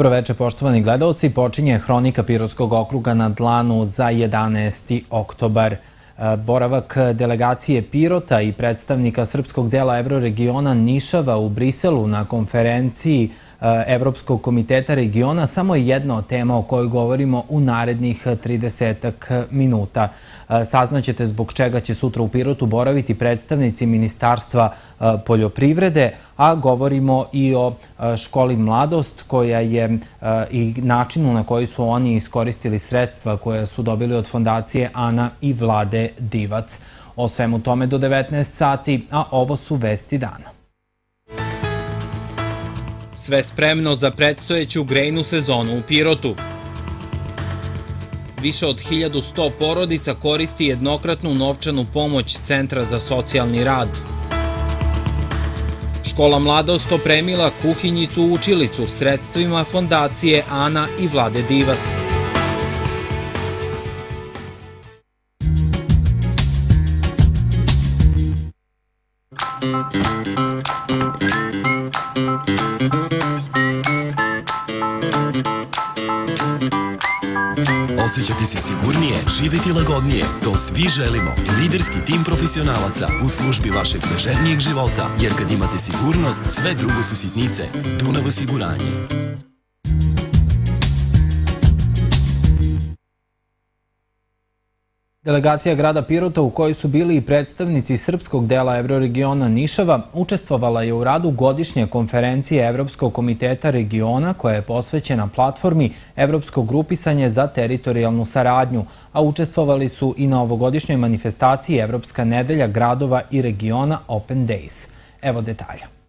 Dobroveče, poštovani gledalci. Počinje Hronika Pirotskog okruga na dlanu za 11. oktobar. E, boravak delegacije Pirota i predstavnika srpskog dela Evroregiona Nišava u Briselu na konferenciji Evropskog komiteta regiona samo je jedna od tema o kojoj govorimo u narednih 30 minuta. E, saznaćete zbog čega će sutra u Pirotu boraviti predstavnici Ministarstva poljoprivrede, a govorimo i o školi Mladost koja je i načinu na koji su oni iskoristili sredstva koje su dobili od fondacije Ana i Vlade Divac. O svemu tome do 19 sati, a ovo su vesti dana. Sve spremno za predstojeću grejnu sezonu u Pirotu. Više od 1100 porodica koristi jednokratnu novčanu pomoć Centra za socijalni rad. Škola Mladost opremila kuhinjicu učilicu sredstvima fondacije Ana i Vlade Divac. Živeti lagodnije. To svi želimo. Liderski tim profesionalaca u službi vašeg ležernijeg života. Jer kad imate sigurnost, sve drugo su sitnice. Dunav osiguranje. Delegacija grada Pirota u kojoj su bili i predstavnici srpskog dela Evroregiona Nišava učestvovala je u radu godišnje konferencije Evropskog komiteta regiona koja je posvećena platformi Evropskog grupisanje za teritorijalnu saradnju, a učestvovali su i na ovogodišnjoj manifestaciji Evropska nedelja gradova i regiona Open Days. Evo detalja.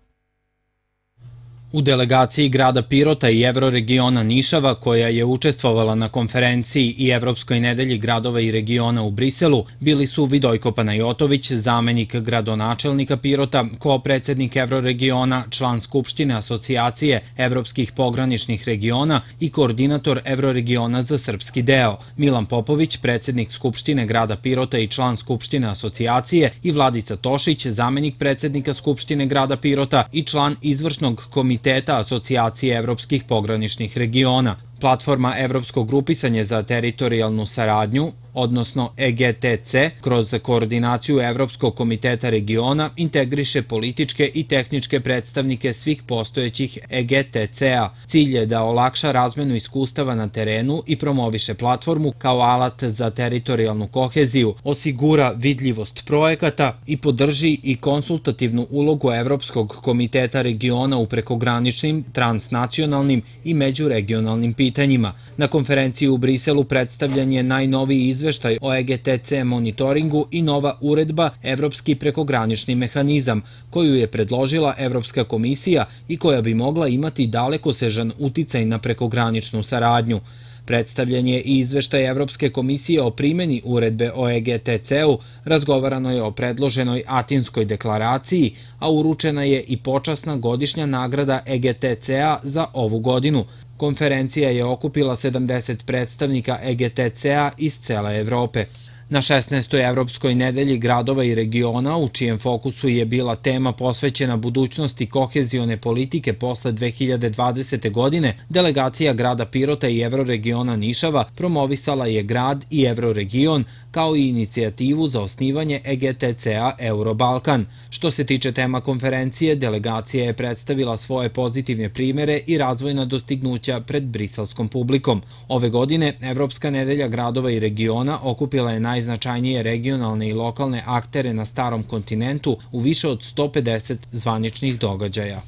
U delegaciji grada Pirota i Evroregiona Nišava, koja je učestvovala na konferenciji i Evropskoj nedelji gradova i regiona u Briselu, bili su Vidojko Panajotović, zamenik gradonačelnika Pirota, ko-predsednik Evroregiona, član Skupštine asocijacije Evropskih pograničnih regiona i koordinator Evroregiona za srpski deo, Milan Popović, predsednik Skupštine grada Pirota i član Skupštine asocijacije i Vladica Tošić, zamenik predsednika Skupštine grada Pirota i član izvršnog komiteta Komiteta Asocijacije evropskih pograničnih regiona, platforma Evropsko grupisanje za teritorijalnu saradnju, odnosno EGTC, kroz koordinaciju Evropskog komiteta regiona integriše političke i tehničke predstavnike svih postojećih EGTC-a. Cilj je da olakša razmenu iskustava na terenu i promoviše platformu kao alat za teritorijalnu koheziju, osigura vidljivost projekata i podrži i konsultativnu ulogu Evropskog komiteta regiona u prekograničnim, transnacionalnim i međuregionalnim pitanjima. Na konferenciji u Briselu predstavljan je najnoviji izvještaj izveštaj o EGTC monitoringu i nova uredba Evropski prekogranični mehanizam, koju je predložila Evropska komisija i koja bi mogla imati dalekosežan uticaj na prekograničnu saradnju. Predstavljen je i izveštaj Evropske komisije o primjeni uredbe o EGTC-u, razgovarano je o predloženoj Atinskoj deklaraciji, a uručena je i počasna godišnja nagrada EGTC-a za ovu godinu. Konferencija je okupila 70 predstavnika EGTC-a iz cele Evrope. Na 16. Evropskoj nedelji gradova i regiona, u čijem fokusu je bila tema posvećena budućnosti kohezione politike posle 2020. godine, delegacija grada Pirota i Evroregiona Nišava promovisala je grad i Evroregion kao i inicijativu za osnivanje EGTC-a Eurobalkan. Što se tiče tema konferencije, delegacija je predstavila svoje pozitivne primere i razvojna dostignuća pred briselskom publikom. Ove godine, Evropska nedelja gradova i regiona okupila je naj najznačajnije regionalne i lokalne aktere na starom kontinentu u više od 150 zvaničnih događaja.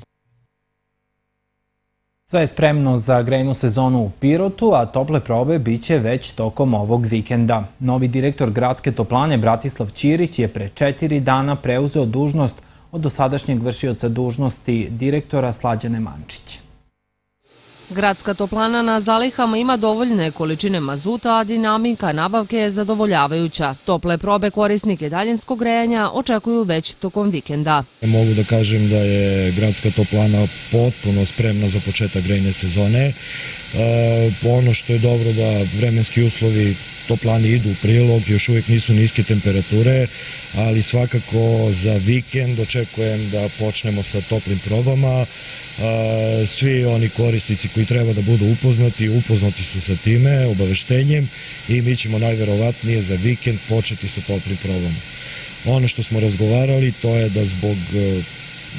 Sve je spremno za grejnu sezonu u Pirotu, a tople probe biće već tokom ovog vikenda. Novi direktor gradske toplane Bratislav Ćirić je pre četiri dana preuzeo dužnost od dosadašnjeg vršioca dužnosti direktora Slađane Mančića. Gradska toplana na zalihama ima dovoljne količine mazuta, a dinamika nabavke je zadovoljavajuća. Tople probe korisnike daljinskog grejanja očekuju već tokom vikenda. Mogu da kažem da je gradska toplana potpuno spremna za početak grejne sezone. E, ono što je dobro da vremenski uslovi toplani idu u prilog, još uvijek nisu niske temperature, ali svakako za vikend očekujem da počnemo sa toplim probama. Svi oni korisnici koji treba da budu upoznati, upoznati su sa time, obaveštenjem i mi ćemo najverovatnije za vikend početi sa toplim probama. Ono što smo razgovarali to je da zbog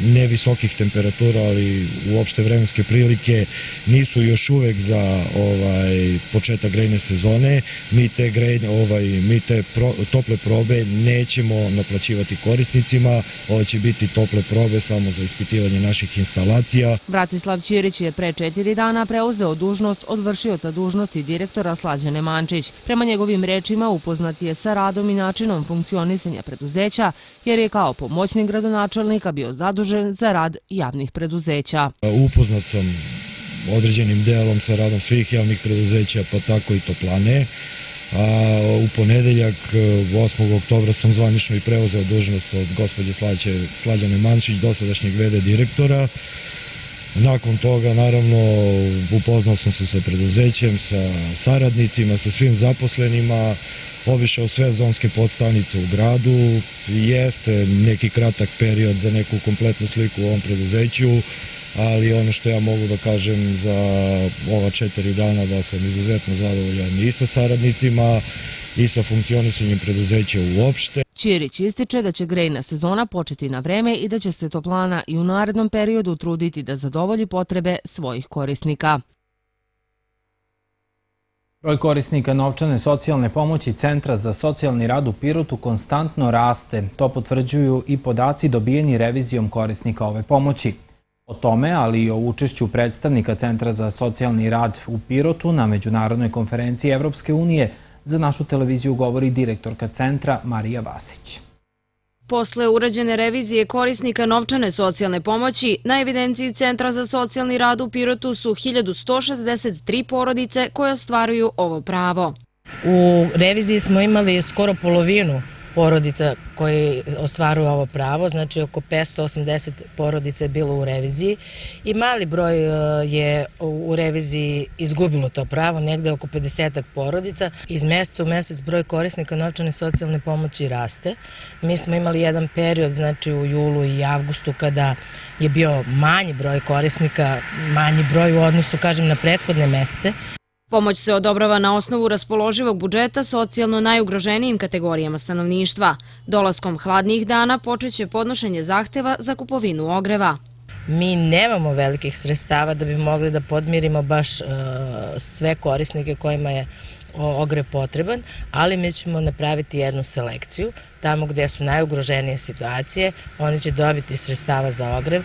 ne visokih temperatura, ali uopšte vremenske prilike nisu još uvek za ovaj početak grejne sezone. Mi te grejne, ovaj mi te pro, tople probe nećemo naplaćivati korisnicima. Ovo će biti tople probe samo za ispitivanje naših instalacija. Bratislav Ćirić je pre četiri dana preuzeo dužnost od vršioca dužnosti direktora Slađane Mančić. Prema njegovim rečima upoznat je sa radom i načinom funkcionisanja preduzeća, jer je kao pomoćnik gradonačelnika bio zadužen zadužen za rad javnih preduzeća. Upoznat sam određenim delom sa radom svih javnih preduzeća, pa tako i toplane. A u ponedeljak 8. oktobra sam zvanično i preuzeo dužnost od gospođe Slađane Mančić, dosadašnjeg vede direktora. Nakon toga, naravno, upoznao sam se sa preduzećem, sa saradnicima, sa svim zaposlenima, obišao sve zonske podstavnice u gradu, jeste neki kratak period za neku kompletnu sliku u ovom preduzeću, ali ono što ja mogu da kažem za ova četiri dana da sam izuzetno zadovoljan i sa saradnicima i sa funkcionisanjem preduzeća uopšte. Ćirić ističe da će grejna sezona početi na vreme i da će se toplana i u narednom periodu truditi da zadovolji potrebe svojih korisnika. Broj korisnika novčane socijalne pomoći Centra za socijalni rad u Pirotu konstantno raste. To potvrđuju i podaci dobijeni revizijom korisnika ove pomoći. O tome, ali i o učešću predstavnika Centra za socijalni rad u Pirotu na Međunarodnoj konferenciji Evropske unije za našu televiziju govori direktorka centra Marija Vasić. Posle urađene revizije korisnika novčane socijalne pomoći, na evidenciji Centra za socijalni rad u Pirotu su 1163 porodice koje ostvaruju ovo pravo. U reviziji smo imali skoro polovinu porodica koji ostvaruju ovo pravo, znači oko 580 porodica je bilo u reviziji i mali broj e, je u reviziji izgubilo to pravo, negde oko 50 porodica. Iz meseca u mesec broj korisnika novčane socijalne pomoći raste. Mi smo imali jedan period, znači u julu i avgustu, kada je bio manji broj korisnika, manji broj u odnosu, kažem, na prethodne mesece. Pomoć se odobrava na osnovu raspoloživog budžeta socijalno najugroženijim kategorijama stanovništva. Dolaskom hladnijih dana počeće podnošenje zahteva za kupovinu ogreva. Mi nemamo velikih sredstava da bi mogli da podmirimo baš uh, sve korisnike kojima je ogrev potreban, ali mi ćemo napraviti jednu selekciju. Tamo gde su najugroženije situacije, oni će dobiti sredstava za ogrev,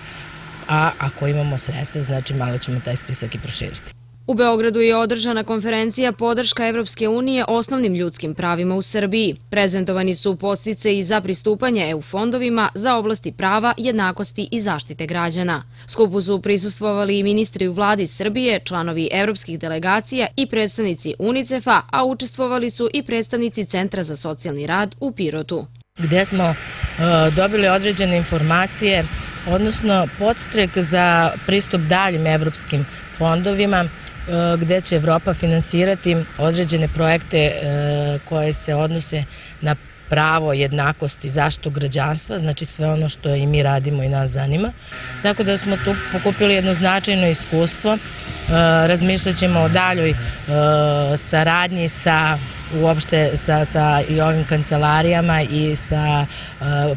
a ako imamo sredstva, znači malo ćemo taj spisak i proširiti. U Beogradu je održana konferencija podrška Evropske unije osnovnim ljudskim pravima u Srbiji. Prezentovani su postice i za pristupanje EU fondovima za oblasti prava, jednakosti i zaštite građana. Skupu su prisustvovali i ministri u vladi Srbije, članovi evropskih delegacija i predstavnici UNICEF-a, a učestvovali su i predstavnici Centra za socijalni rad u Pirotu. Gde smo uh, dobili određene informacije, odnosno podstrek za pristup daljim evropskim fondovima, E, gde će Evropa finansirati određene projekte e, koje se odnose na pravo, jednakost i zaštitu građanstva, znači sve ono što i mi radimo i nas zanima. Tako da smo tu pokupili jedno značajno iskustvo, e, razmišljat ćemo o daljoj saradnji sa uopšte sa, sa i ovim kancelarijama i sa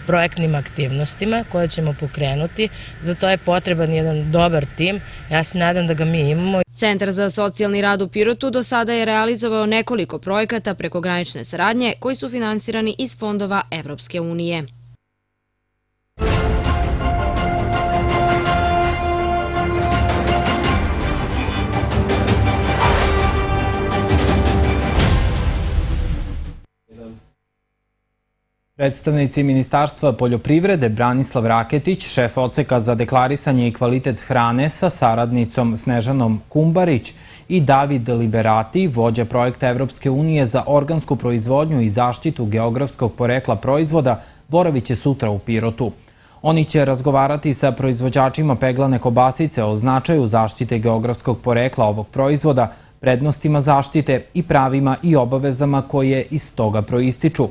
projektnim aktivnostima koje ćemo pokrenuti. Za to je potreban jedan dobar tim. Ja se nadam da ga mi imamo. Centar za socijalni rad u Pirotu do sada je realizovao nekoliko projekata preko granične saradnje koji su finansirani iz fondova Evropske unije. Predstavnici Ministarstva poljoprivrede Branislav Raketić, šef oceka za deklarisanje i kvalitet hrane sa saradnicom Snežanom Kumbarić i David Liberati, vođa projekta Evropske unije za organsku proizvodnju i zaštitu geografskog porekla proizvoda, boravit će sutra u Pirotu. Oni će razgovarati sa proizvođačima peglane kobasice o značaju zaštite geografskog porekla ovog proizvoda, prednostima zaštite i pravima i obavezama koje iz toga proističu.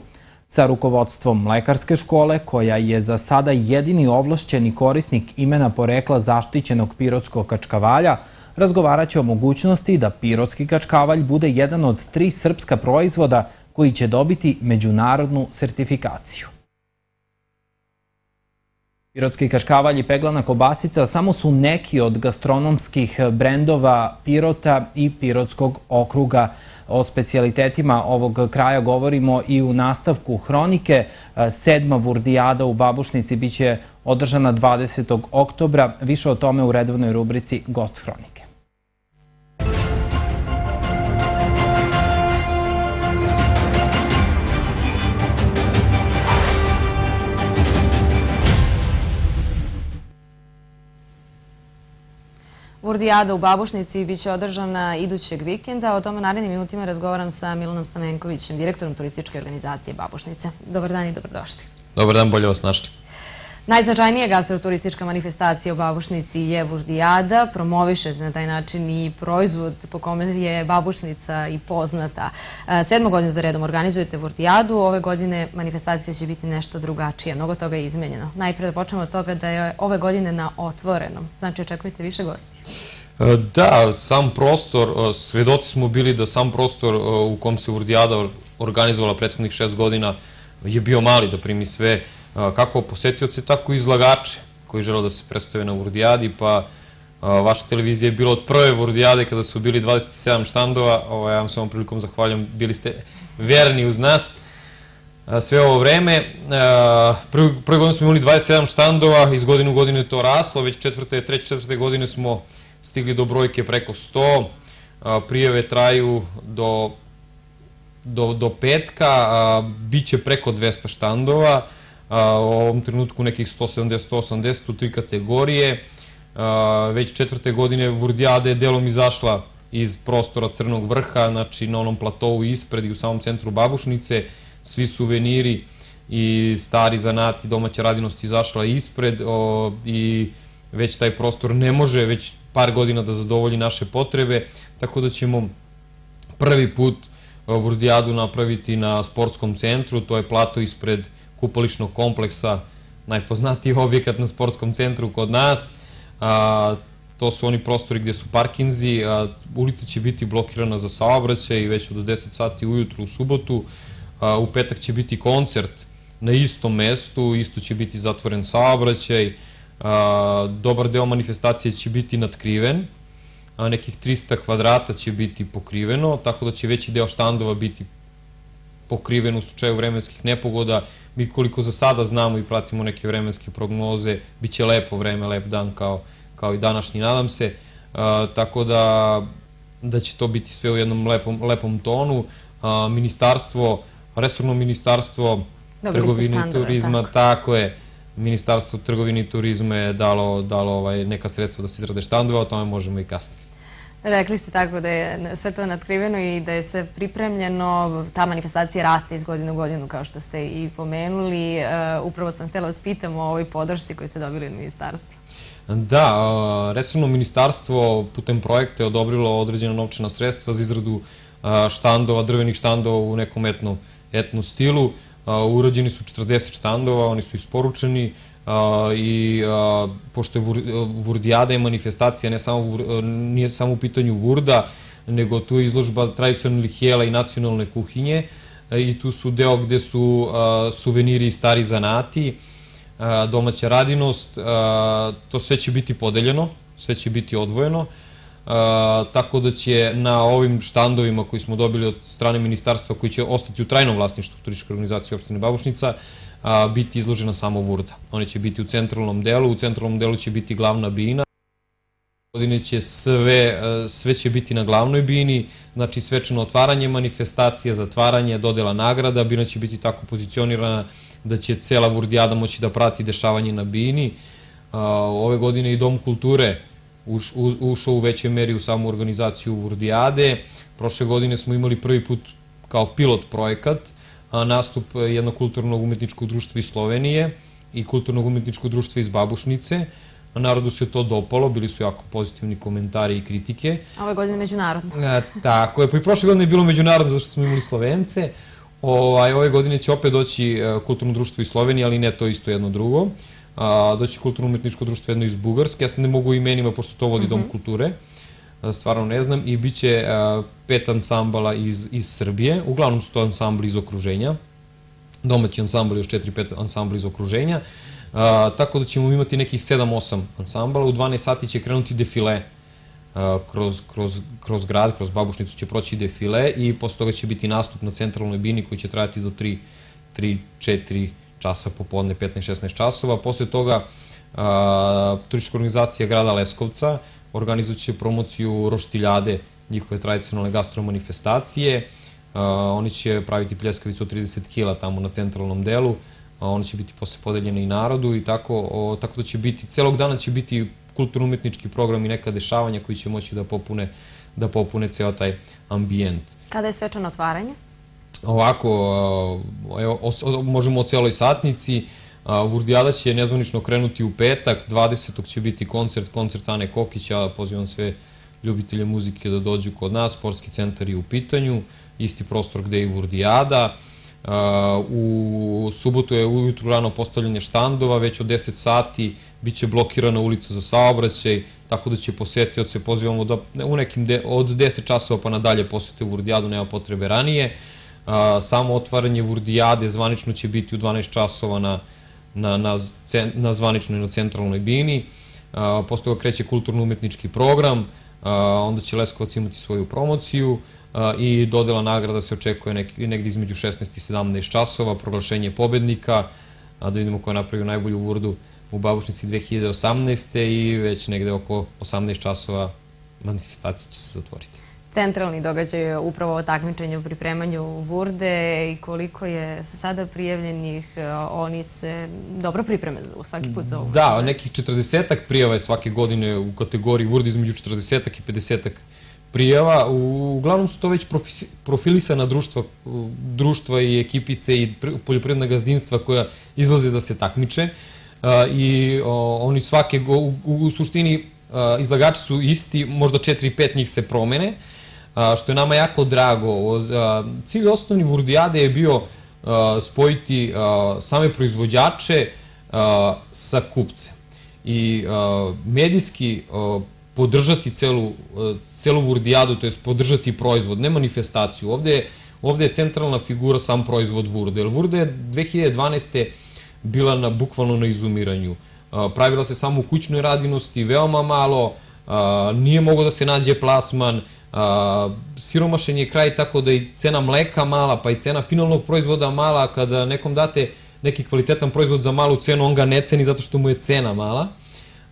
Sa rukovodstvom Mlekarske škole, koja je za sada jedini ovlašćeni korisnik imena porekla zaštićenog pirotskog kačkavalja, razgovarat će o mogućnosti da pirotski kačkavalj bude jedan od tri srpska proizvoda koji će dobiti međunarodnu sertifikaciju. Pirotski kaškavalj i peglana kobasica samo su neki od gastronomskih brendova Pirota i Pirotskog okruga. O specijalitetima ovog kraja govorimo i u nastavku hronike. Sedma vurdijada u Babušnici biće održana 20. oktobra. Više o tome u redovnoj rubrici Gost hronike. Vurdijada u Babušnici biće održana idućeg vikenda. O tome narednim minutima razgovaram sa Milanom Stamenkovićem, direktorom turističke organizacije Babušnice. Dobar dan i dobrodošli. Dobar dan, bolje vas našli. Najznačajnija gastroturistička manifestacija u Babušnici je Vuždijada. Promoviše na taj način i proizvod po kome je Babušnica i poznata. E, sedmo godinu za redom organizujete Vuždijadu. Ove godine manifestacija će biti nešto drugačija. Mnogo toga je izmenjeno. Najprej da počnemo od toga da je ove godine na otvorenom. Znači, očekujete više gosti? E, da, sam prostor, e, svedoci smo bili da sam prostor u kom se Vurdijada organizovala prethodnih šest godina je bio mali da primi sve kako posetioce, tako i izlagače koji žele da se predstave na Vurdijadi, pa vaša televizija je bila od prve Vurdijade kada su bili 27 štandova, ja vam se ovom prilikom zahvaljam, bili ste verni uz nas sve ovo vreme. Prve godine smo imali 27 štandova, iz godine u godinu je to raslo, već četvrte, treće, četvrte godine smo stigli do brojke preko 100, prijeve traju do, do, do petka, biće preko 200 štandova, u ovom trenutku nekih 170-180 u tri kategorije. Već četvrte godine Vurdijada je delom izašla iz prostora Crnog vrha, znači na onom platovu ispred i u samom centru Babušnice. Svi suveniri i stari zanati, domaća radinost izašla ispred i već taj prostor ne može već par godina da zadovolji naše potrebe, tako da ćemo prvi put Vurdijadu napraviti na sportskom centru, to je plato ispred kupališnog kompleksa, najpoznatiji objekat na sportskom centru kod nas. to su oni prostori gde su parkinzi, a, ulica će biti blokirana za saobraćaj već od 10 sati ujutru u subotu. u petak će biti koncert na istom mestu, isto će biti zatvoren saobraćaj. dobar deo manifestacije će biti nadkriven, a nekih 300 kvadrata će biti pokriveno, tako da će veći deo štandova biti pokriven u slučaju vremenskih nepogoda. Mi koliko za sada znamo i pratimo neke vremenske prognoze, bit će lepo vreme, lep dan kao, kao i današnji, nadam se. tako da, da će to biti sve u jednom lepom, lepom tonu. ministarstvo, resurno ministarstvo trgovine i turizma, tako. tako je, Ministarstvo trgovine i turizma je dalo, dalo ovaj, neka sredstva da se izrade štandove, o tome možemo i kasnije. Rekli ste tako da je sve to nadkriveno i da je sve pripremljeno. Ta manifestacija raste iz godine u godinu, kao što ste i pomenuli. E, upravo sam htjela vas pitam o ovoj podršci koju ste dobili od ministarstva. Da, e, Resurno ministarstvo putem projekta je odobrilo određena novčana sredstva za izradu e, štandova, drvenih štandova u nekom etnom, etnom stilu. Urađeni su 40 štandova, oni su isporučeni i pošto je Vurdijada i manifestacija ne samo, nije samo u pitanju Vurda, nego tu je izložba tradicionalnih jela i nacionalne kuhinje i tu su deo gde su suveniri i stari zanati, domaća radinost, to sve će biti podeljeno, sve će biti odvojeno, tako da će na ovim štandovima koji smo dobili od strane ministarstva koji će ostati u trajnom vlasništvu turističke organizacije opštine Babušnica, biti izložena samo Vurda. One će biti u centralnom delu, u centralnom delu će biti glavna bina. Godine će sve, sve će biti na glavnoj bini, znači svečano otvaranje manifestacije, zatvaranje, dodela nagrada, bina će biti tako pozicionirana da će cela Vurdijada moći da prati dešavanje na bini. Ove godine i Dom kulture ušao u većoj meri u samu organizaciju Vurdijade. Prošle godine smo imali prvi put kao pilot projekat, nastup jednog kulturnog umetničkog društva iz Slovenije i kulturnog umetničkog društva iz Babušnice. narodu se to dopalo, bili su jako pozitivni komentari i kritike. Ove godine međunarodno. E, tako je, pa i prošle godine je bilo međunarodno zašto smo imali Slovence. Ovaj, ove godine će opet doći e, kulturno društvo iz Slovenije, ali ne to isto jedno drugo. A, doći kulturno umetničko društvo jedno iz Bugarske. Ja sam ne mogu imenima, pošto to vodi Dom mhm. kulture. Stvarno ne znam. I bit će pet ansambala iz, iz Srbije. Uglavnom su to ansambli iz okruženja. Domaći ansambl još 4-5 ansambla iz okruženja. A, tako da ćemo imati nekih 7-8 ansambala. U 12 sati će krenuti defile kroz, kroz, kroz grad, kroz Babušnicu će proći defile i posle toga će biti nastup na centralnoj bini koji će trajati do 3, 3 4 časa popodne, 15-16 časova. Posle toga a, turistička organizacija grada Leskovca organizovat će promociju roštiljade, njihove tradicionalne gastromanifestacije. A, oni će praviti pljeskavicu od 30 kila tamo na centralnom delu. A, one će biti posle podeljene i narodu i tako, o, tako da će biti, celog dana će biti kulturno-umetnički program i neka dešavanja koji će moći da popune, da popune ceo taj ambijent. Kada je svečano otvaranje? Ovako, evo, možemo o celoj satnici. Vurdijada će nezvanično krenuti u petak, 20. će biti koncert, koncert Ane Kokića, pozivam sve ljubitelje muzike da dođu kod nas, sportski centar je u pitanju, isti prostor gde je i Vurdijada. U subotu je ujutru rano postavljanje štandova, već od 10 sati biće blokirana ulica za saobraćaj, tako da će posetioce, pozivamo da u nekim od 10 časova pa nadalje posete Vurdijadu, nema potrebe ranije. Samo otvaranje Vurdijade zvanično će biti u 12 časova na, na, na, na zvaničnoj na centralnoj bini. Posle toga kreće kulturno-umetnički program, onda će Leskovac imati svoju promociju, i dodela nagrada se očekuje negde između 16 i 17 časova, proglašenje pobednika, da vidimo ko je napravio najbolju vurdu u Babušnici 2018. i već negde oko 18 časova manifestacija će se zatvoriti. Centralni događaj upravo o takmičenju u pripremanju Vurde i koliko je sada prijavljenih, oni se dobro pripreme u svaki put za ovu. Da, nekih 40 prijava je svake godine u kategoriji Vurde između 40 i 50 prijava. Uglavnom su to već profilisana društva, društva i ekipice i poljoprivredna gazdinstva koja izlaze da se takmiče. I oni svake, u suštini izlagači su isti, možda 4-5 njih se promene, što je nama jako drago. Cilj osnovni Vurdijade je bio spojiti same proizvođače sa kupce. I medijski podržati celu, celu vurdijadu, to je podržati proizvod, ne manifestaciju. Ovde je, ovde je centralna figura sam proizvod vurde. Vurde je 2012. bila na, bukvalno na izumiranju. Pravila se samo u kućnoj radinosti, veoma malo, nije mogo da se nađe plasman, siromašen je kraj tako da i cena mleka mala, pa i cena finalnog proizvoda mala, kada nekom date neki kvalitetan proizvod za malu cenu, on ga ne ceni zato što mu je cena mala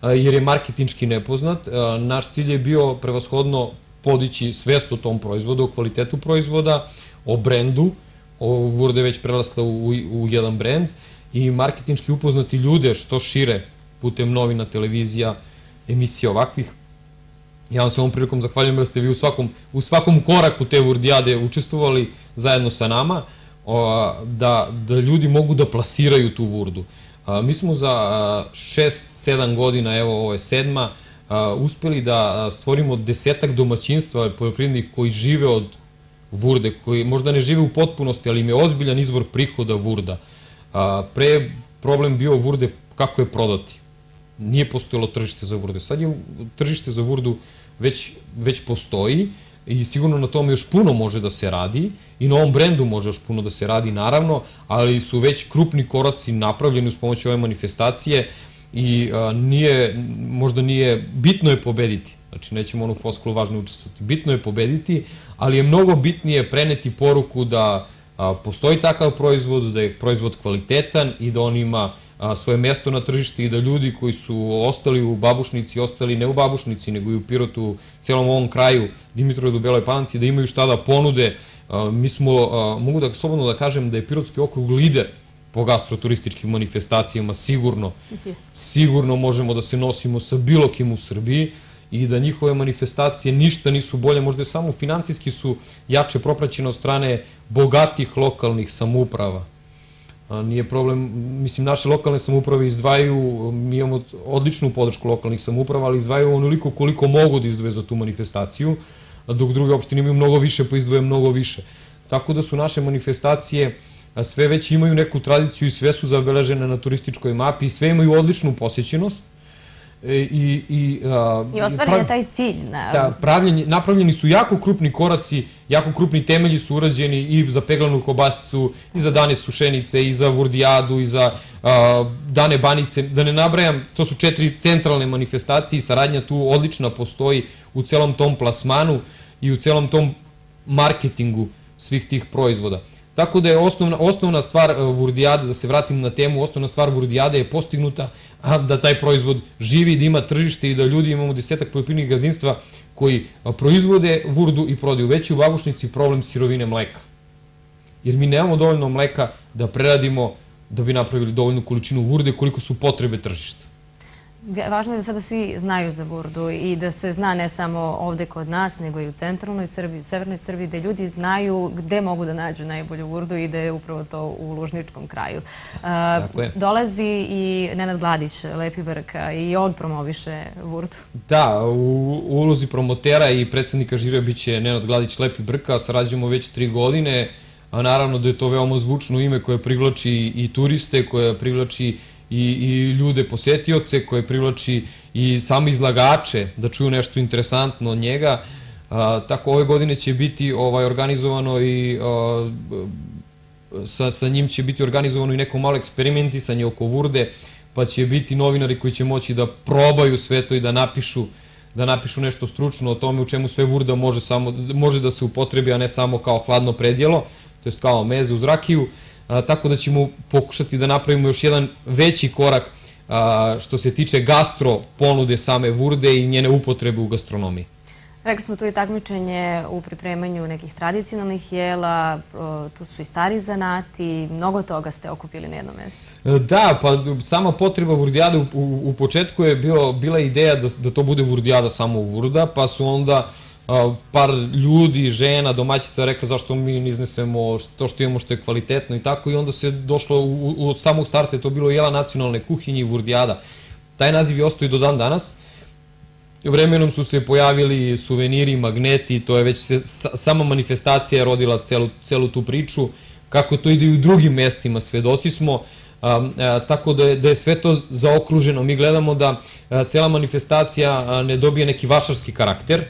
jer je marketinčki nepoznat. Naš cilj je bio prevashodno podići svest o tom proizvodu, o kvalitetu proizvoda, o brendu, o Vurde već prelasta u, u jedan brend i marketinčki upoznati ljude što šire putem novina, televizija, emisija ovakvih. Ja vam se ovom prilikom zahvaljujem da ste vi u svakom, u svakom koraku te Vurdijade učestvovali zajedno sa nama, da, da ljudi mogu da plasiraju tu Vurdu. Mi smo za 6-7 godina, evo ovo je sedma, uspeli da stvorimo desetak domaćinstva poljoprivrednih koji žive od vurde, koji možda ne žive u potpunosti, ali im je ozbiljan izvor prihoda vurda. Pre problem bio vurde kako je prodati. Nije postojalo tržište za vurde. Sad je tržište za vurdu već, već postoji i sigurno na tome još puno može da se radi i na ovom brendu može još puno da se radi naravno, ali su već krupni koraci napravljeni uz pomoć ove manifestacije i a, nije, možda nije, bitno je pobediti. Znači, nećemo onu foskulu važno učestvati. Bitno je pobediti, ali je mnogo bitnije preneti poruku da a, postoji takav proizvod, da je proizvod kvalitetan i da on ima svoje mesto na tržišti i da ljudi koji su ostali u Babušnici, ostali ne u Babušnici, nego i u Pirotu, celom ovom kraju, Dimitrovu u Beloj Palanci, da imaju šta da ponude. Mi smo, mogu da slobodno da kažem da je Pirotski okrug lider po gastroturističkim manifestacijama, sigurno, sigurno možemo da se nosimo sa bilo kim u Srbiji i da njihove manifestacije ništa nisu bolje, možda samo financijski su jače propraćene od strane bogatih lokalnih samouprava Nije problem, mislim, naše lokalne samuprave izdvajaju, mi imamo odličnu podršku lokalnih samuprava, ali izdvajaju onoliko koliko mogu da izdvoje za tu manifestaciju, dok druge opštine imaju mnogo više, pa izdvoje mnogo više. Tako da su naše manifestacije sve već imaju neku tradiciju i sve su zabeležene na turističkoj mapi i sve imaju odličnu posjećenost. E, I, i, a, I ostvaren je taj cilj. Da, pravljeni, napravljeni su jako krupni koraci, jako krupni temelji su urađeni i za peglanu kobasicu, i za dane sušenice, i za vurdijadu, i za a, dane banice. Da ne nabrajam, to su četiri centralne manifestacije i saradnja tu odlična postoji u celom tom plasmanu i u celom tom marketingu svih tih proizvoda. Tako da je osnovna, osnovna stvar e, Vurdijade, da se vratim na temu, osnovna stvar Vurdijade je postignuta a da taj proizvod živi, da ima tržište i da ljudi imamo desetak poljoprivrednih gazdinstva koji proizvode Vurdu i prodaju. Već u babušnici problem sirovine mleka. Jer mi nemamo dovoljno mleka da preradimo da bi napravili dovoljnu količinu Vurde koliko su potrebe tržišta. Važno je da sada svi znaju za Burdu i da se zna ne samo ovde kod nas, nego i u centralnoj Srbiji, u severnoj Srbiji, da ljudi znaju gde mogu da nađu najbolju Burdu i da je upravo to u Lužničkom kraju. Dolazi i Nenad Gladić, Lepi Brka, i on promoviše Burdu. Da, u ulozi promotera i predsednika žirja biće Nenad Gladić, Lepi Brka, sarađujemo već tri godine, a naravno da je to veoma zvučno ime koje privlači i turiste, koje privlači i, i ljude posetioce koje privlači i sami izlagače da čuju nešto interesantno od njega. A, tako ove godine će biti ovaj organizovano i a, sa, sa njim će biti organizovano i neko malo eksperimentisanje oko Vurde, pa će biti novinari koji će moći da probaju sve to i da napišu da napišu nešto stručno o tome u čemu sve Vurda može, samo, može da se upotrebi, a ne samo kao hladno predjelo, to jest kao meze uz rakiju tako da ćemo pokušati da napravimo još jedan veći korak što se tiče gastro ponude same Vurde i njene upotrebe u gastronomiji. Rekli smo tu i takmičenje u pripremanju nekih tradicionalnih jela, tu su i stari zanati, mnogo toga ste okupili na jednom mjestu. E, da, pa sama potreba Vurdijade u, u, početku je bila ideja da, da to bude Vurdijada samo u Vurda, pa su onda par ljudi, žena, domaćica rekla zašto mi ne iznesemo to što imamo što je kvalitetno i tako i onda se došlo u, od samog starta je to bilo jela nacionalne kuhinje i vurdijada. Taj naziv je ostao i do dan danas. Vremenom su se pojavili suveniri, magneti, to je već se, sama manifestacija je rodila celu, celu tu priču. Kako to ide i u drugim mestima, svedoci smo. A, a, tako da je, da je sve to zaokruženo. Mi gledamo da a, cela manifestacija ne dobije neki vašarski karakter,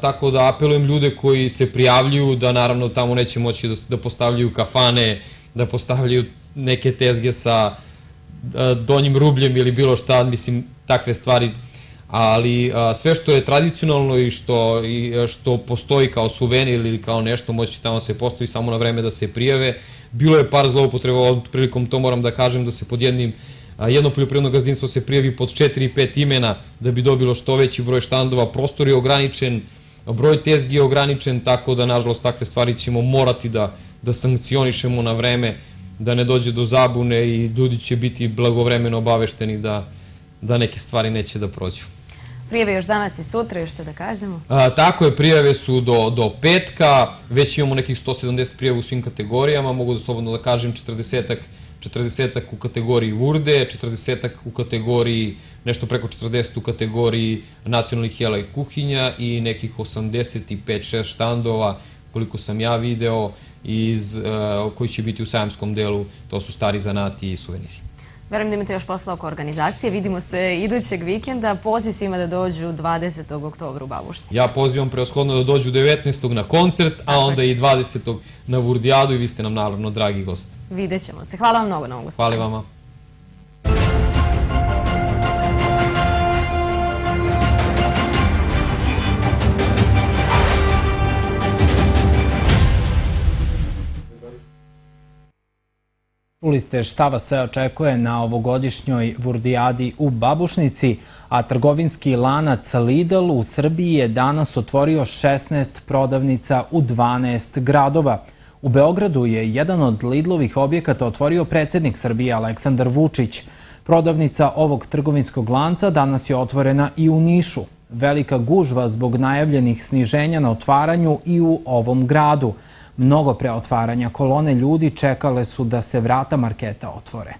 tako da apelujem ljude koji se prijavljuju da naravno tamo neće moći da, da postavljaju kafane, da postavljaju neke tezge sa donjim rubljem ili bilo šta, mislim, takve stvari, ali sve što je tradicionalno i što, i što postoji kao suvenir ili kao nešto moći tamo se postoji samo na vreme da se prijave. Bilo je par zloupotreba ovom prilikom, to moram da kažem, da se pod jednim jedno poljoprivredno gazdinstvo se prijavi pod 4-5 imena da bi dobilo što veći broj štandova, prostor je ograničen, broj tezgi je ograničen, tako da nažalost takve stvari ćemo morati da, da sankcionišemo na vreme, da ne dođe do zabune i ljudi će biti blagovremeno obavešteni da, da neke stvari neće da prođu. Prijave još danas i sutra, još što da kažemo? A, tako je, prijave su do, do petka, već imamo nekih 170 prijava u svim kategorijama, mogu da slobodno da kažem 40-ak 40 u kategoriji Vurde, 40 u kategoriji, nešto preko 40 u kategoriji nacionalnih jela i kuhinja i nekih 85-6 štandova, koliko sam ja video, iz, uh, koji će biti u sajamskom delu, to su stari zanati i suveniri. Verujem da imate još posla oko organizacije. Vidimo se idućeg vikenda. Poziv svima da dođu 20. oktobra u Babušnici. Ja pozivam preoshodno da dođu 19. na koncert, a onda i 20. na Vurdijadu i vi ste nam naravno dragi gost. Vidjet ćemo se. Hvala vam mnogo na ovom Hvala vama. Čuli ste šta vas sve očekuje na ovogodišnjoj Vurdijadi u Babušnici, a trgovinski lanac Lidl u Srbiji je danas otvorio 16 prodavnica u 12 gradova. U Beogradu je jedan od Lidlovih objekata otvorio predsednik Srbije Aleksandar Vučić. Prodavnica ovog trgovinskog lanca danas je otvorena i u Nišu. Velika gužva zbog najavljenih sniženja na otvaranju i u ovom gradu. Mnogo pre otvaranja kolone ljudi čekale su da se vrata marketa otvore.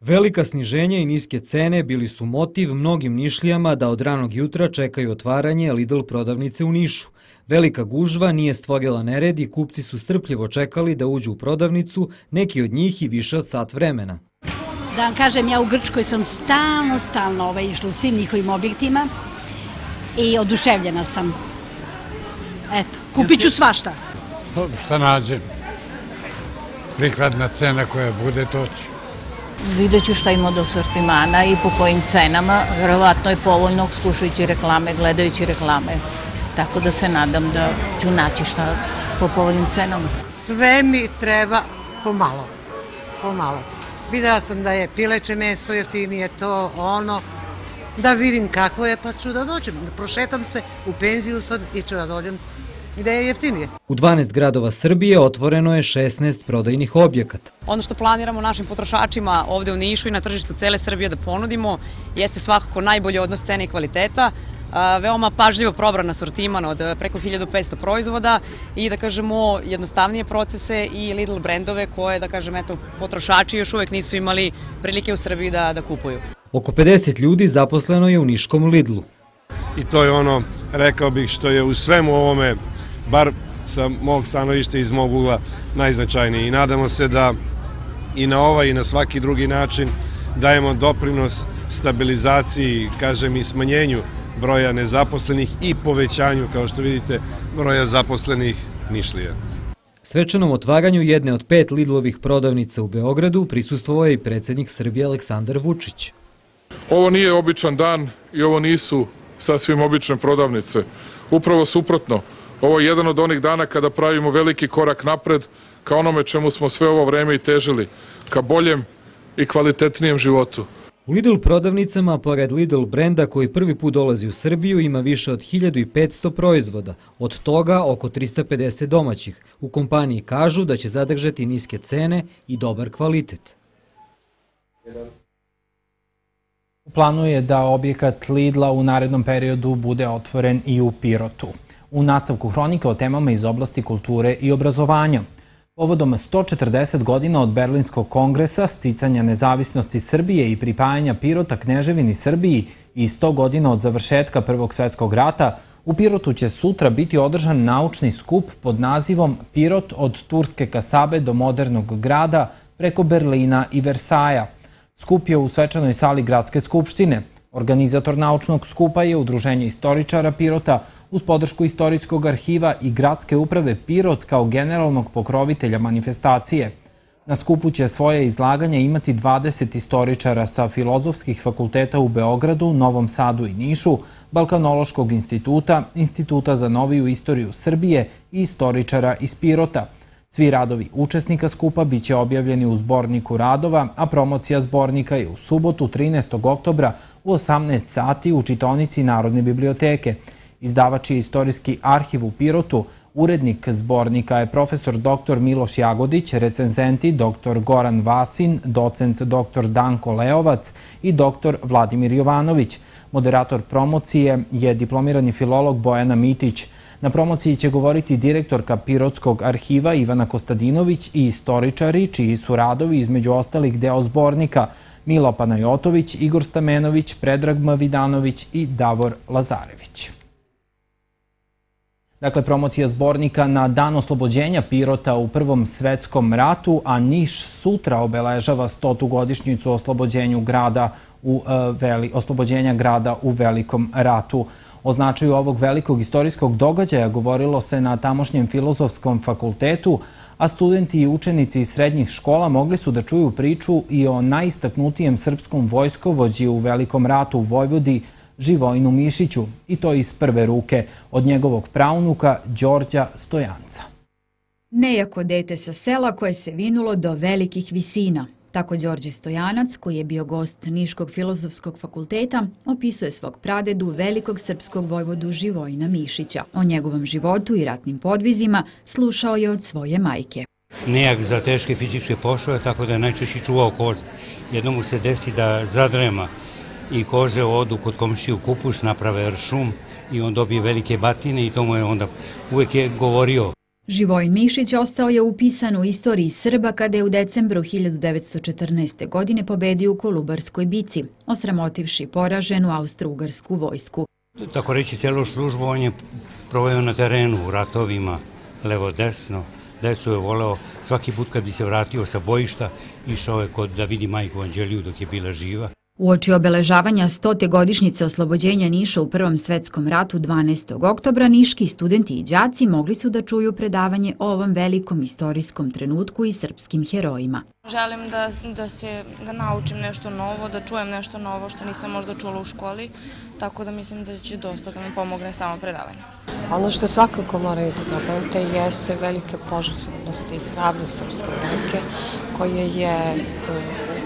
Velika sniženja i niske cene bili su motiv mnogim nišlijama da od ranog jutra čekaju otvaranje Lidl prodavnice u Nišu. Velika gužva nije stvorila nered i kupci su strpljivo čekali da uđu u prodavnicu, neki od njih i više od sat vremena. Da vam kažem, ja u Grčkoj sam stalno, stalno ovaj, išla u svim njihovim objektima i oduševljena sam. Eto, kupit ću svašta. Šta nađem? Prikladna cena koja bude, to ću. Vidjet ću šta ima od asortimana i po kojim cenama. Verovatno je povoljno slušajući reklame, gledajući reklame. Tako da se nadam da ću naći šta po povoljnim cenama. Sve mi treba pomalo. Pomalo. Videla sam da je pileće meso jeftinije, to ono, da vidim kako je, pa ću da dođem. Da prošetam se, u penziju sam i ću da dođem gde je jeftinije. U 12 gradova Srbije otvoreno je 16 prodajnih objekata. Ono što planiramo našim potrošačima ovde u Nišu i na tržištu cele Srbije da ponudimo jeste svakako najbolji odnos cene i kvaliteta, veoma pažljivo probran asortiman od preko 1500 proizvoda i da kažemo jednostavnije procese i Lidl brendove koje da kažem eto potrošači još uvek nisu imali prilike u Srbiji da, da kupuju. Oko 50 ljudi zaposleno je u Niškom Lidlu. I to je ono, rekao bih, što je u svemu ovome bar sa mog stanovišta iz mog ugla najznačajniji. I nadamo se da i na ovaj i na svaki drugi način dajemo doprinos stabilizaciji, kažem i smanjenju broja nezaposlenih i povećanju, kao što vidite, broja zaposlenih Nišlija. Svečanom otvaranju jedne od pet Lidlovih prodavnica u Beogradu prisustvovao je i predsednik Srbije Aleksandar Vučić. Ovo nije običan dan i ovo nisu sasvim obične prodavnice. Upravo suprotno, Ovo je jedan od onih dana kada pravimo veliki korak napred ka onome čemu smo sve ovo vreme i težili, ka boljem i kvalitetnijem životu. U Lidl prodavnicama, pored Lidl brenda koji prvi put dolazi u Srbiju, ima više od 1500 proizvoda, od toga oko 350 domaćih. U kompaniji kažu da će zadržati niske cene i dobar kvalitet. U planu je da objekat Lidla u narednom periodu bude otvoren i u Pirotu u nastavku hronika o temama iz oblasti kulture i obrazovanja. Povodom 140 godina od Berlinskog kongresa, sticanja nezavisnosti Srbije i pripajanja Pirota Kneževini Srbiji i 100 godina od završetka Prvog svetskog rata, u Pirotu će sutra biti održan naučni skup pod nazivom Pirot od Turske Kasabe do modernog grada preko Berlina i Versaja. Skup je u svečanoj sali Gradske skupštine. Organizator naučnog skupa je Udruženje istoričara Pirota, uz podršku Istorijskog arhiva i Gradske uprave Pirot kao generalnog pokrovitelja manifestacije. Na skupu će svoje izlaganje imati 20 istoričara sa filozofskih fakulteta u Beogradu, Novom Sadu i Nišu, Balkanološkog instituta, Instituta za noviju istoriju Srbije i istoričara iz Pirota. Svi radovi učesnika skupa biće objavljeni u zborniku radova, a promocija zbornika je u subotu 13. oktobra u 18 sati u čitonici Narodne biblioteke – Izdavač je Istorijski arhiv u Pirotu, urednik zbornika je profesor dr. Miloš Jagodić, recenzenti dr. Goran Vasin, docent dr. Danko Leovac i dr. Vladimir Jovanović. Moderator promocije je diplomirani filolog Bojana Mitić. Na promociji će govoriti direktorka Pirotskog arhiva Ivana Kostadinović i istoričari, čiji su radovi između ostalih deo zbornika Milo Panajotović, Igor Stamenović, Predrag Mavidanović i Davor Lazarević. Dakle, promocija zbornika na dan oslobođenja Pirota u Prvom svetskom ratu, a Niš sutra obeležava stotu godišnjicu oslobođenju grada u, e, veli, oslobođenja grada u Velikom ratu. O značaju ovog velikog istorijskog događaja govorilo se na tamošnjem filozofskom fakultetu, a studenti i učenici iz srednjih škola mogli su da čuju priču i o najistaknutijem srpskom vojskovođi u Velikom ratu u Vojvodi, Živojnu Mišiću i to iz prve ruke od njegovog pravnuka Đorđa Stojanca. Nejako dete sa sela koje se vinulo do velikih visina. Tako Đorđe Stojanac, koji je bio gost Niškog filozofskog fakulteta, opisuje svog pradedu velikog srpskog vojvodu Živojna Mišića. O njegovom životu i ratnim podvizima slušao je od svoje majke. Nijak za teške fizičke poslove, tako da je najčešće čuvao koz. Jednom mu se desi da zadrema i koze odu kod komšiju kupus, naprave ršum i on dobije velike batine i to mu je onda uvek je govorio. Živojin Mišić ostao je upisan u istoriji Srba kada je u decembru 1914. godine pobedio u Kolubarskoj bici, osramotivši poraženu austro-ugarsku vojsku. Tako reći, celo službu on je proveo na terenu u ratovima, levo-desno. Decu je voleo svaki put kad bi se vratio sa bojišta, išao je kod da vidi majku Anđeliju dok je bila živa. U oči obeležavanja stote godišnjice oslobođenja Niša u Prvom svetskom ratu 12. oktobra, niški studenti i đaci mogli su da čuju predavanje o ovom velikom istorijskom trenutku i srpskim herojima. Želim da, da, se, da naučim nešto novo, da čujem nešto novo što nisam možda čula u školi, tako da mislim da će dosta da mi pomogne samo predavanje. Ono što svakako moraju da zapamte jeste velike požrtvonosti i hrabrost srpske vojske koje je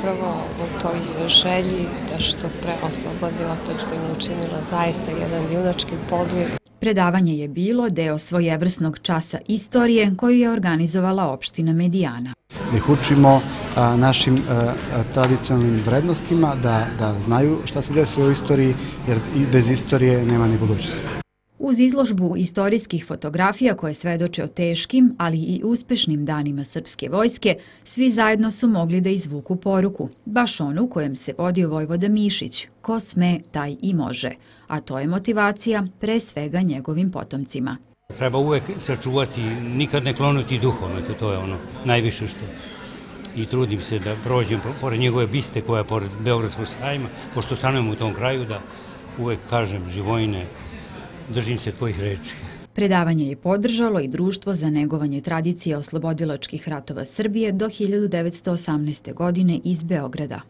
upravo u toj želji da što pre oslobodi otačbinu učinila zaista jedan junački podvig. Predavanje je bilo deo svojevrsnog časa istorije koju je organizovala opština Medijana. Da ih učimo a, našim a, tradicionalnim vrednostima, da, da znaju šta se desilo u istoriji, jer bez istorije nema ni budućnosti. Uz izložbu istorijskih fotografija koje svedoče o teškim, ali i uspešnim danima srpske vojske, svi zajedno su mogli da izvuku poruku, baš onu kojem se vodio Vojvoda Mišić, ko sme, taj i može, a to je motivacija pre svega njegovim potomcima. Treba uvek sačuvati, nikad ne klonuti duhom, to je ono najviše što i trudim se da prođem pored njegove biste koja je pored Beogradskog sajma, pošto stanujem u tom kraju, da uvek kažem Živojine, držim se tvojih reči. Predavanje je podržalo i Društvo za negovanje tradicije oslobodilačkih ratova Srbije do 1918. godine iz Beograda.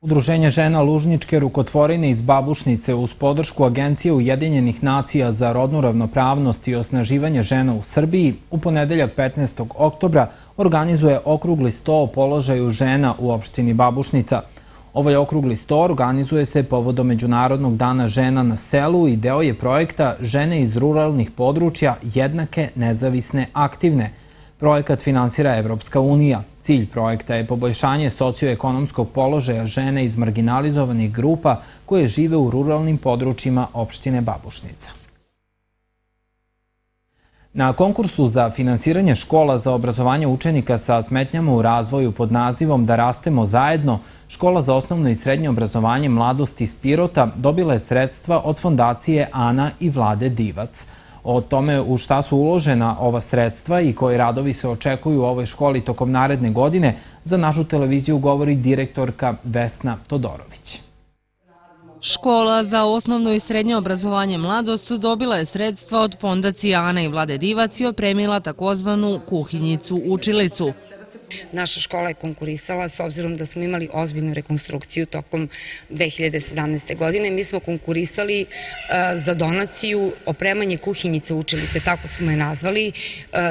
Udruženje žena Lužničke rukotvorine iz Babušnice uz podršku Agencije Ujedinjenih nacija za rodnu ravnopravnost i osnaživanje žena u Srbiji u ponedeljak 15. oktobra organizuje okrugli sto o položaju žena u opštini Babušnica – Ovaj okrugli sto organizuje se povodom Međunarodnog dana žena na selu i deo je projekta Žene iz ruralnih područja jednake, nezavisne, aktivne. Projekat finansira Evropska unija. Cilj projekta je poboljšanje socioekonomskog položaja žene iz marginalizovanih grupa koje žive u ruralnim područjima opštine Babušnica. Na konkursu za finansiranje škola za obrazovanje učenika sa smetnjama u razvoju pod nazivom Da rastemo zajedno, Škola za osnovno i srednje obrazovanje mladosti iz Pirota dobila je sredstva od fondacije Ana i Vlade Divac. O tome u šta su uložena ova sredstva i koji radovi se očekuju u ovoj školi tokom naredne godine, za našu televiziju govori direktorka Vesna Todorović. Škola za osnovno i srednje obrazovanje mladost dobila je sredstva od fondacije Ana i Vlade Divac i opremila takozvanu kuhinjicu učilicu. Naša škola je konkurisala s obzirom da smo imali ozbiljnu rekonstrukciju tokom 2017. godine. Mi smo konkurisali e, za donaciju opremanje kuhinjice učilice, tako smo je nazvali, e,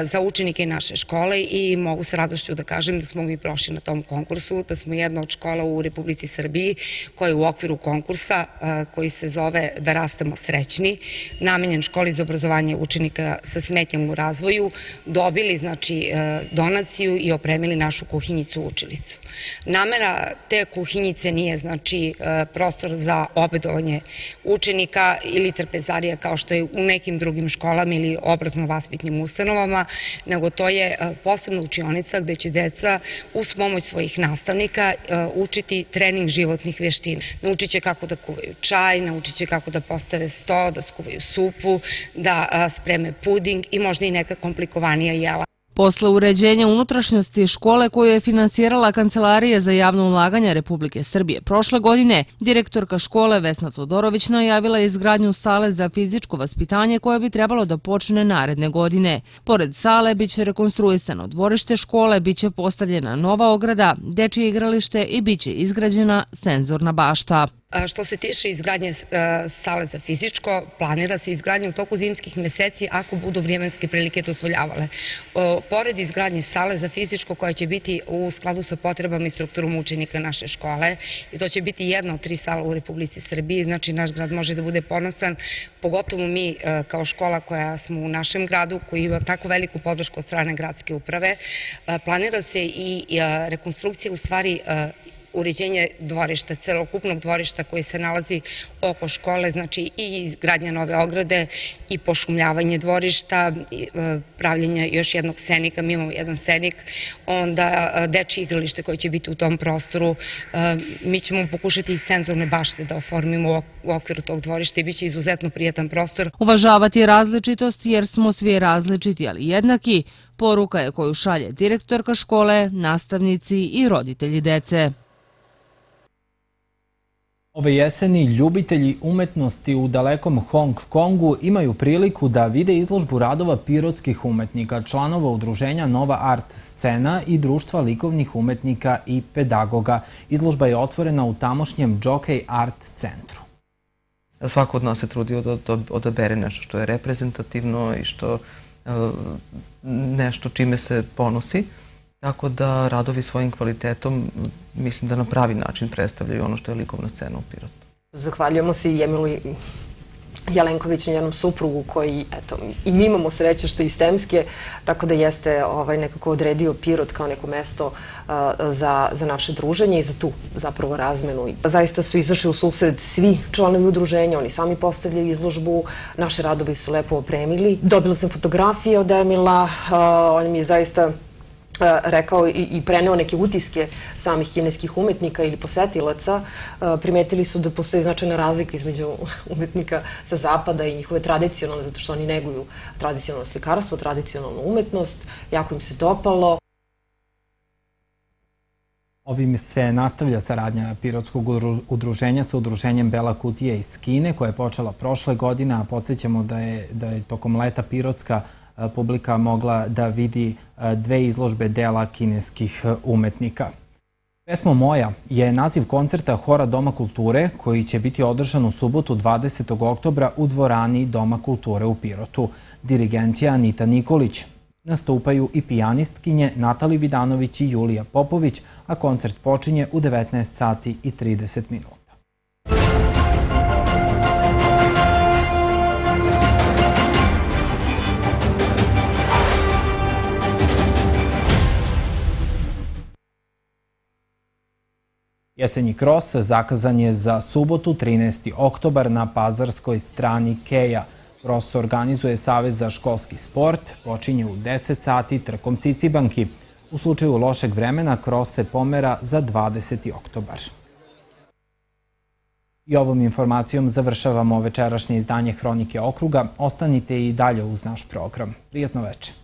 za učenike naše škole i mogu s radošću da kažem da smo mi prošli na tom konkursu, da smo jedna od škola u Republici Srbiji koja je u okviru konkursa e, koji se zove Da rastemo srećni, namenjen školi za obrazovanje učenika sa smetnjom u razvoju, dobili znači donaciju i opremili opremili našu kuhinjicu učilicu. Namera te kuhinjice nije znači e, prostor za obedovanje učenika ili trpezarija kao što je u nekim drugim školama ili obrazno-vaspitnim ustanovama, nego to je e, posebna učionica gde će deca uz pomoć svojih nastavnika e, učiti trening životnih vještina. Naučit će kako da kuvaju čaj, naučit će kako da postave sto, da skuvaju supu, da spreme puding i možda i neka komplikovanija jela. Posle uređenja unutrašnjosti škole koju je finansirala Kancelarija za javno ulaganje Republike Srbije prošle godine, direktorka škole Vesna Todorović najavila je izgradnju sale za fizičko vaspitanje koja bi trebalo da počne naredne godine. Pored sale biće rekonstruisano dvorište škole, biće postavljena nova ograda, dečije igralište i biće izgrađena senzorna bašta. Što se tiše izgradnje e, sale za fizičko, planira se izgradnje u toku zimskih meseci ako budu vrijemenske prilike Pored izgradnje sale za fizičko koja će biti u skladu sa potrebama i strukturom učenika naše škole i to će biti jedna od tri sala u Republici Srbiji, znači naš grad može da bude ponosan, pogotovo mi e, kao škola koja smo u našem gradu, koji ima tako veliku podršku od strane gradske uprave. E, planira se i rekonstrukcija u stvari uređenje dvorišta, celokupnog dvorišta koji se nalazi oko škole, znači i izgradnja nove ograde i pošumljavanje dvorišta, e, pravljenje još jednog senika, mi imamo jedan senik, onda e, deči igralište koje će biti u tom prostoru. E, mi ćemo pokušati i senzorne bašte da oformimo u okviru tog dvorišta i bit će izuzetno prijetan prostor. Uvažavati različitost jer smo svi različiti, ali jednaki, poruka je koju šalje direktorka škole, nastavnici i roditelji dece. Ove jeseni ljubitelji umetnosti u dalekom Hong Kongu imaju priliku da vide izložbu radova pirotskih umetnika, članova udruženja Nova Art Scena i društva likovnih umetnika i pedagoga. Izložba je otvorena u tamošnjem Jockey Art centru. Svako od nas se trudio da odabere nešto što je reprezentativno i što e, nešto čime se ponosi. Tako da radovi svojim kvalitetom mislim da na pravi način predstavljaju ono što je likovna scena u Pirotu. Zahvaljujemo se i Emilu Jelenković i njenom suprugu koji, eto, i mi imamo sreće što je iz Temske, tako da jeste ovaj, nekako odredio Pirot kao neko mesto za, za naše druženje i za tu zapravo razmenu. Zaista su izašli u susred svi članovi udruženja, oni sami postavljaju izložbu, naše radovi su lepo opremili. Dobila sam fotografije od Emila, on mi je zaista rekao i, i preneo neke utiske samih kineskih umetnika ili posetilaca, e, primetili su da postoji značajna razlika između umetnika sa zapada i njihove tradicionalne, zato što oni neguju tradicionalno slikarstvo, tradicionalnu umetnost, jako im se dopalo. Ovim se nastavlja saradnja Pirotskog udruženja sa udruženjem Bela Kutija iz Kine, koja je počela prošle godine, a podsjećamo da je, da je tokom leta Pirotska publika mogla da vidi dve izložbe dela kineskih umetnika. Pesmo Moja je naziv koncerta Hora Doma kulture koji će biti održan u subotu 20. oktobra u dvorani Doma kulture u Pirotu. Dirigencija Anita Nikolić. Nastupaju i pijanistkinje Natali Vidanović i Julija Popović, a koncert počinje u 19 sati i 30 minuta. Jesenji kros zakazan je za subotu 13. oktobar na pazarskoj strani Keja. Kros organizuje Savez za školski sport, počinje u 10 sati trkom Cicibanki. U slučaju lošeg vremena kros se pomera za 20. oktobar. I ovom informacijom završavamo večerašnje izdanje Hronike okruga. Ostanite i dalje uz naš program. Prijetno večer.